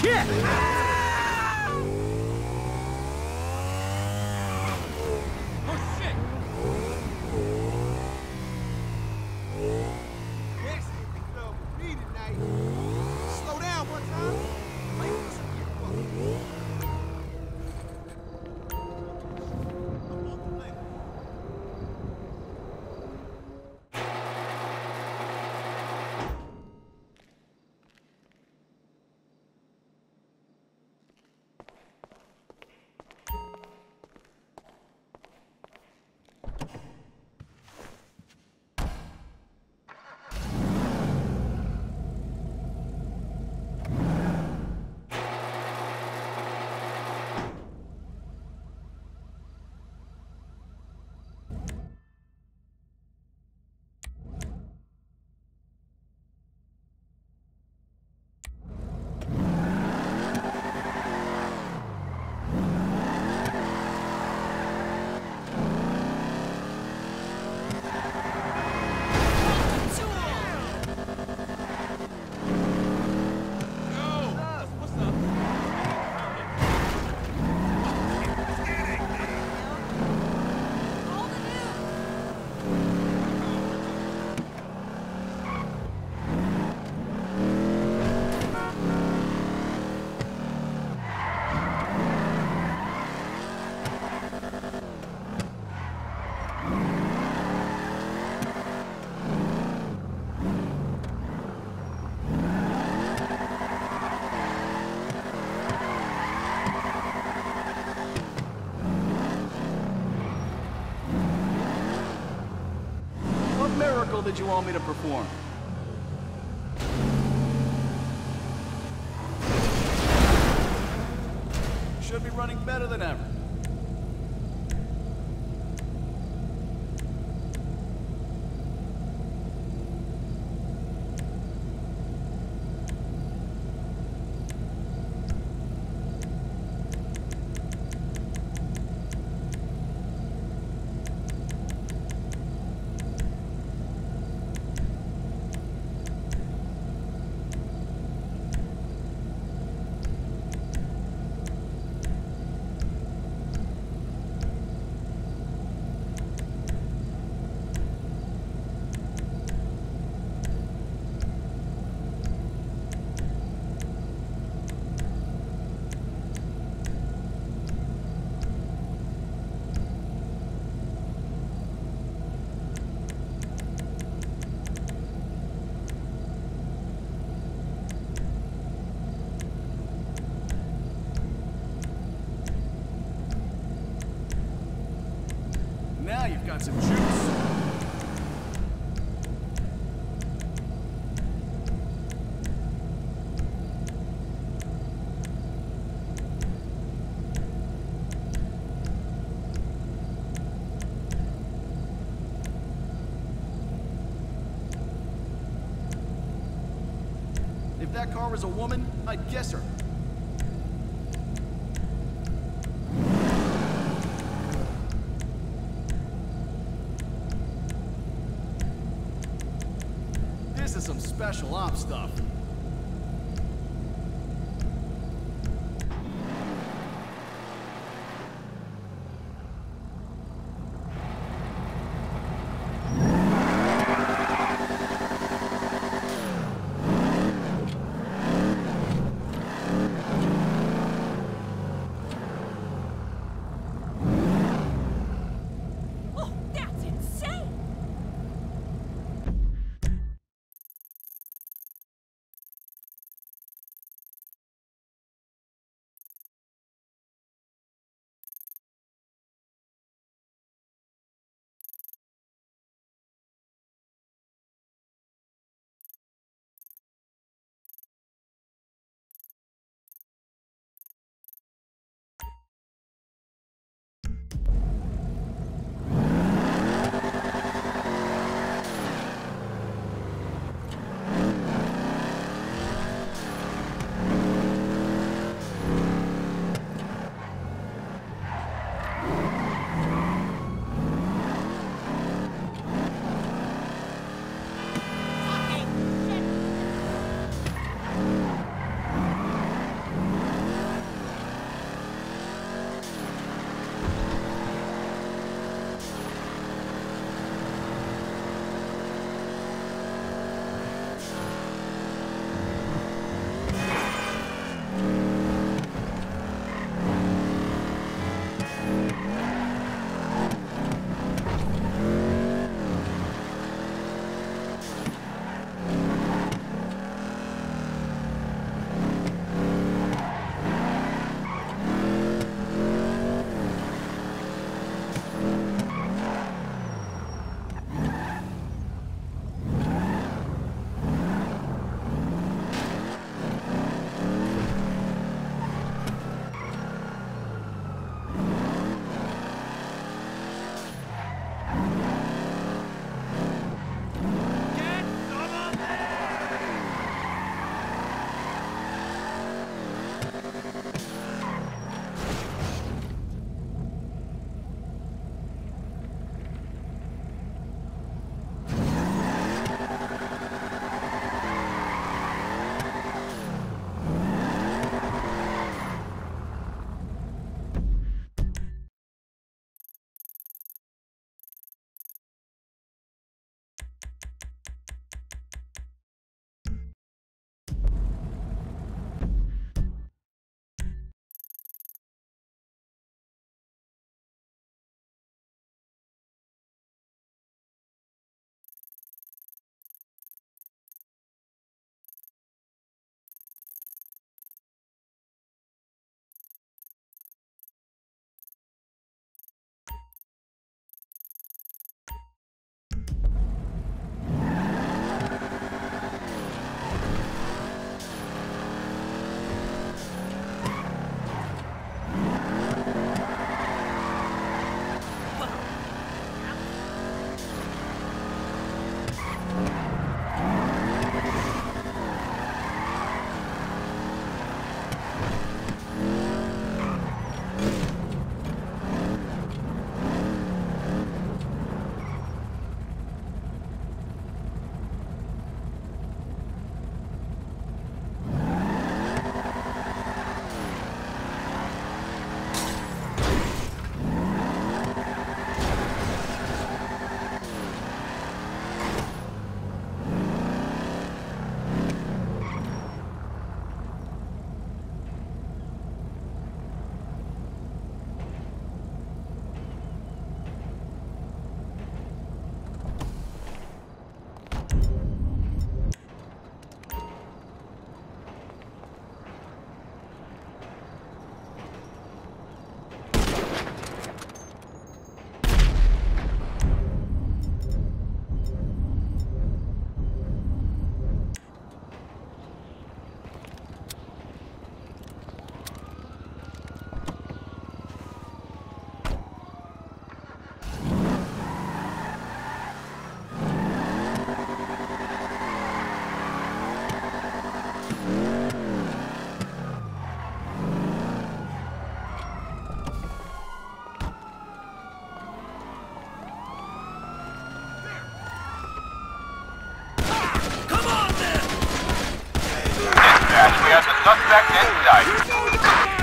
shit! Oh shit! The club with me tonight. Miracle did you want me to perform? Should be running better than ever. If that car was a woman, I'd guess her. This is some special ops stuff.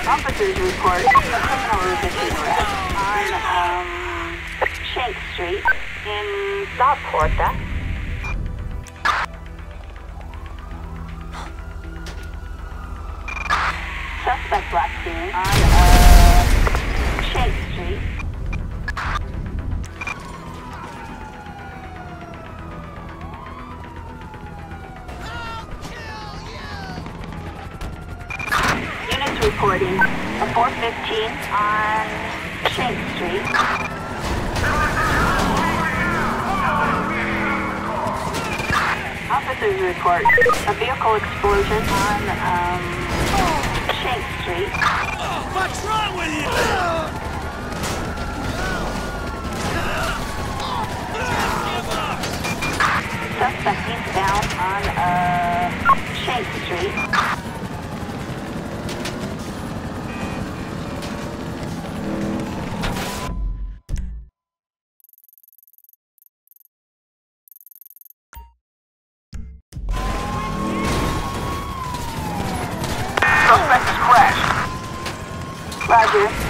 Officers report a criminal resisting arrest on um, Shank Street in South Porta. Reporting a 415 on Shank Street. Officers report a vehicle explosion on um, Shank Street. What's wrong with you? Suspect Suspect has crashed. Roger.